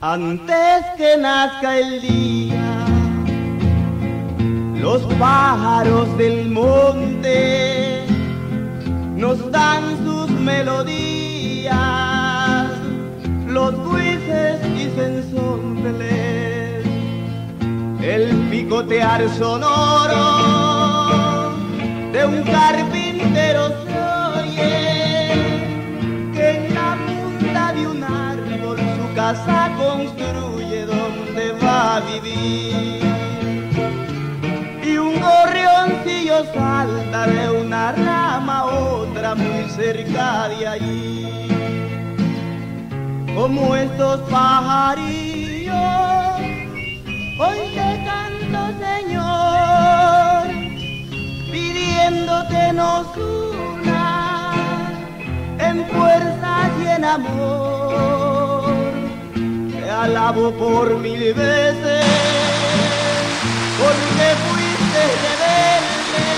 Antes que nazca el día, los pájaros del monte nos dan sus melodías, los buices dicen son el picotear sonoro construye donde va a vivir. Y un gorrioncillo salta de una rama a otra muy cerca de allí. Como estos pajarillos hoy te canto Señor pidiéndote nos una en fuerzas y en amor alabo por mil veces porque fuiste rebelde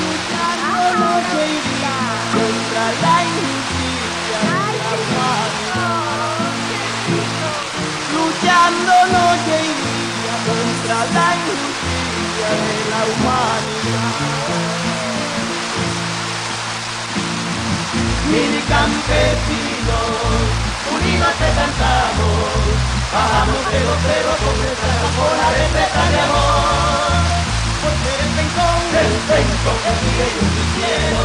luchando noche y día contra la injusticia de la humanidad luchando noche y día contra la injusticia de la humanidad. Mil campesinos unidos te cantamos bajamos de los con nuestra de de amor. Por ser el pencón el pencón que sigue y un cielo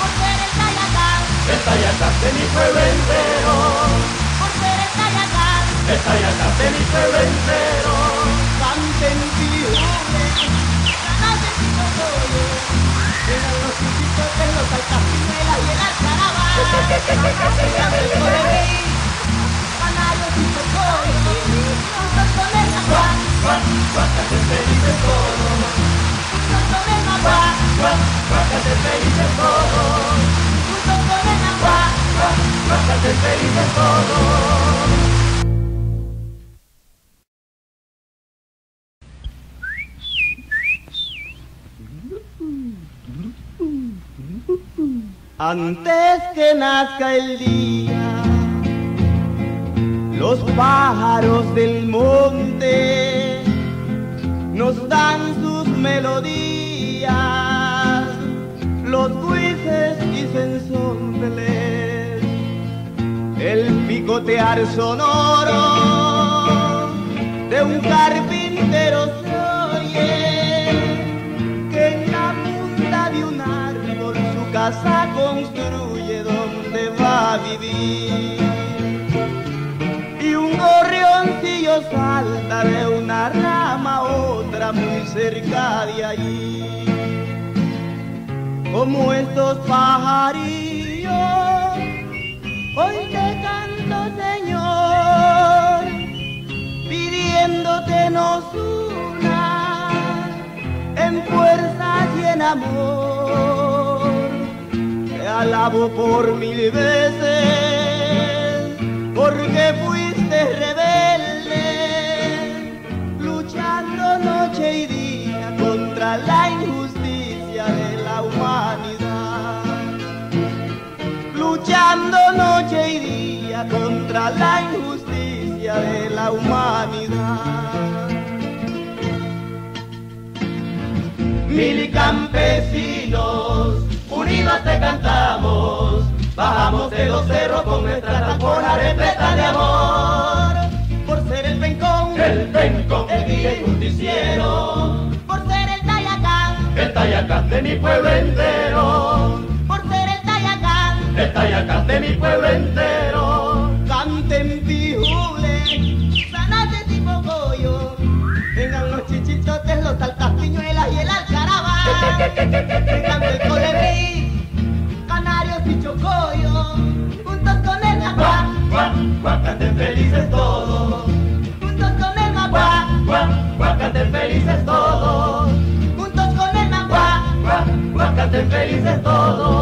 por ser el Tayacán, el Tayacán de mi pueblo entero. Por ser el Tayacán, el de mi pueblo entero. Canten los alcacinelas y el Antes que nazca el día, los pájaros del monte nos dan sus melodías, picotear sonoro de un carpintero se oye que en la punta de un árbol su casa construye donde va a vivir. Y un gorrioncillo salta de una rama a otra muy cerca de allí. Como estos pajarillos en fuerzas y en amor. Te alabo por mil veces porque fuiste rebelde luchando noche y día contra la injusticia de la humanidad. Luchando noche y día contra la injusticia de la humanidad Mil campesinos, unidos te cantamos, bajamos de los cerros con nuestra trampona repleta de amor. por ser el pencón El pencón, el guía y justiciero, Por ser el Tayacán, el Tayacán de mi pueblo entero, por ser el Tayacán, el Tayacán de mi pueblo entero. guácate felices todos. Juntos con el maguá, guá, felices todos. Juntos con el maguá, guá, felices todos.